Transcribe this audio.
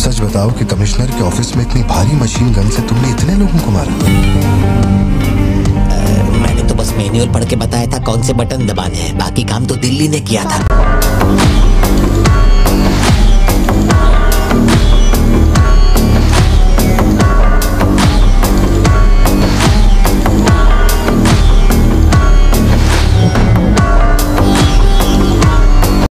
सच बताओ कि कमिश्नर के ऑफ़िस में इतनी भारी मशीन गन से तुमने इतने लोगों को मारा? मैंने तो बस मैन्युअल पढ़ के बताया था कौन से बटन दबाने हैं। बाकी काम तो दिल्ली ने किया था।